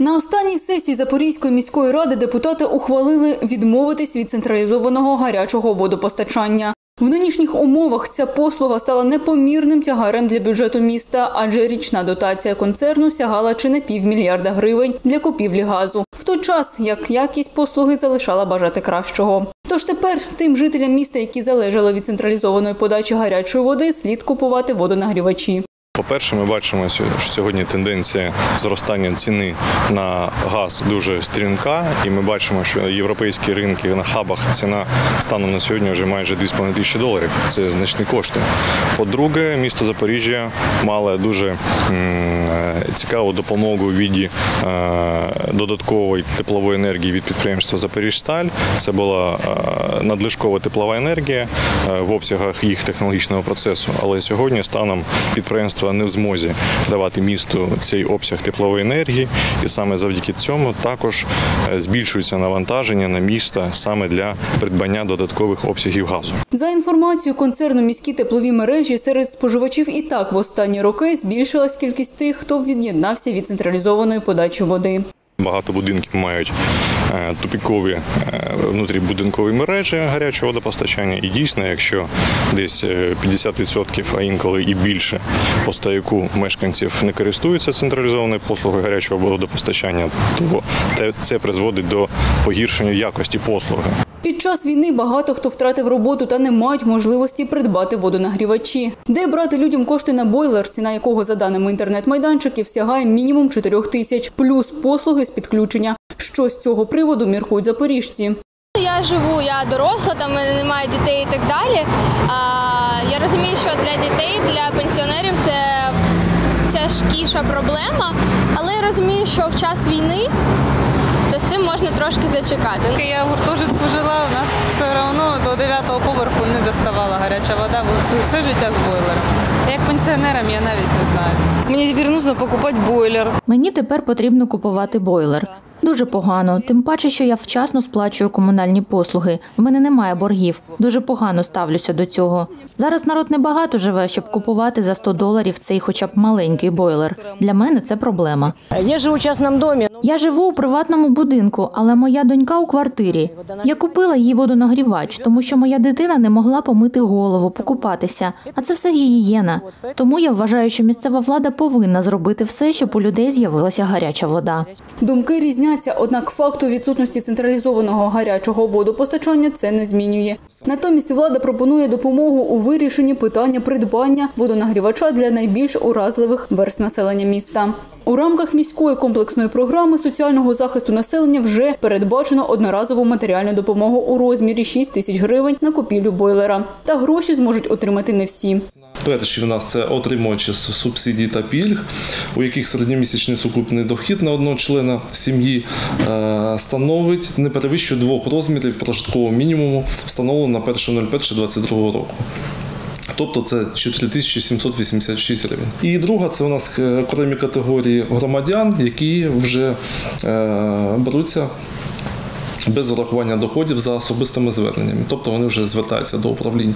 На останній сесії Запорізької міської ради депутати ухвалили відмовитись від централізованого гарячого водопостачання. В нинішніх умовах ця послуга стала непомірним тягарем для бюджету міста, адже річна дотація концерну сягала чи не півмільярда гривень для купівлі газу, в той час як якість послуги залишала бажати кращого. Тож тепер тим жителям міста, які залежали від централізованої подачі гарячої води, слід купувати водонагрівачі. По-перше, ми бачимо, що сьогодні тенденція зростання ціни на газ дуже стрімка, і ми бачимо, що європейські ринки на хабах ціна станом на сьогодні вже майже 2,5 тисячі доларів. Це значні кошти. По-друге, місто Запоріжжя мало дуже е, цікаву допомогу у віді е, додаткової теплової енергії від підприємства Запоріжсталь. Це була е, надлишкова теплова енергія в обсягах їх технологічного процесу. Але сьогодні станом підприємства не в змозі давати місту цей обсяг теплової енергії, і саме завдяки цьому також е, збільшується навантаження на місто саме для придбання додаткових обсягів газу. За інформацією концерну міські теплові мережі серед споживачів і так в останні роки збільшилась кількість тих, хто від'єднався від централізованої подачі води. Багато будинків мають тупікові е, внутрібудинкові мережі гарячого водопостачання. І дійсно, якщо десь е, 50%, а інколи і більше по стояку мешканців не користуються централізованою послугою гарячого водопостачання, то це призводить до погіршення якості послуги. Під час війни багато хто втратив роботу та не мають можливості придбати водонагрівачі. Де брати людям кошти на бойлер, ціна якого, за даними інтернет-майданчиків, сягає мінімум 4 тисяч, плюс послуги з підключення. Що з цього приводу міркують запоріжці? Я живу, я доросла, там мене немає дітей і так далі. А, я розумію, що для дітей, для пенсіонерів це тяжкіша проблема, але я розумію, що в час війни то з цим можна трошки зачекати. Я в гуртожитку жила, у нас все одно до 9 поверху не доставала гаряча вода, бо все, все життя з бойлером. Як пенсіонерам я навіть не знаю. Мне теперь нужно покупать бойлер. Мені тепер потрібно купувати бойлер. Дуже погано, тим паче, що я вчасно сплачую комунальні послуги. В мене немає боргів. Дуже погано ставлюся до цього. Зараз народ небагато живе, щоб купувати за 100 доларів цей хоча б маленький бойлер. Для мене це проблема. Я живу в частном доме. но Я живу у приватному будинку, але моя донька у квартирі. Я купила їй водонагрівач, тому що моя дитина не могла помити голову, покупатися. А це все гігієна. Тому я вважаю, що місцева влада повинна зробити все, щоб у людей з'явилася гаряча вода. Думки різняться, однак факту відсутності централізованого гарячого водопостачання це не змінює. Натомість влада пропонує допомогу у вирішенні питання придбання водонагрівача для найбільш уразливих верст населення міста. У рамках міської комплексної програми соціального захисту населення вже передбачено одноразову матеріальну допомогу у розмірі 6 тисяч гривень на купівлю бойлера. Та гроші зможуть отримати не всі. Перші в нас це отримувачі субсидій та пільг, у яких середньомісячний сукупний дохід на одного члена сім'ї е, становить не перевищує двох розмірів прожиткового мінімуму, встановленого на 1.01.22 року. Тобто це 4786 гривень. І друга це у нас е, окремі категорії громадян, які вже е, беруться без урахування доходів за особистими зверненнями, тобто вони вже звертаються до управління.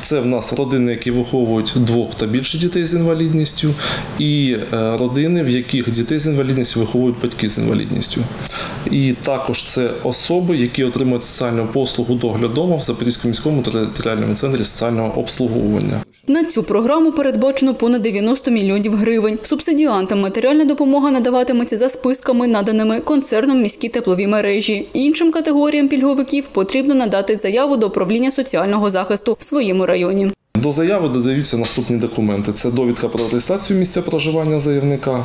Це в нас родини, які виховують двох та більше дітей з інвалідністю, і е, родини, в яких дітей з інвалідністю виховують батьки з інвалідністю. І також це особи, які отримують соціальну послугу доглядома в Запорізькому міському територіальному центрі соціального обслуговування. На цю програму передбачено понад 90 мільйонів гривень. Субсидіантам матеріальна допомога надаватиметься за списками, наданими концерном міські теплові мережі. Іншим категоріям пільговиків потрібно надати заяву до управління соціального захисту в своєму районі. До заяви додаються наступні документи: це довідка про реєстрацію місця проживання заявника,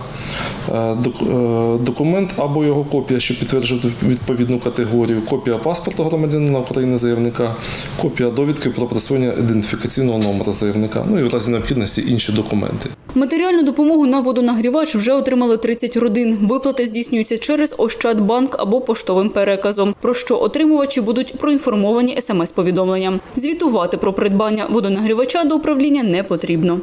е, е, документ або його копія, що підтверджує відповідну категорію, копія паспорта громадянина України заявника, копія довідки про присвоєння ідентифікаційного номера заявника, ну і в разі необхідності інші документи. Матеріальну допомогу на водонагрівач вже отримали 30 родин. Виплати здійснюються через Ощадбанк або поштовим переказом, про що отримувачі будуть проінформовані смс-повідомленням. Звітувати про придбання водонагрівача до управління не потрібно.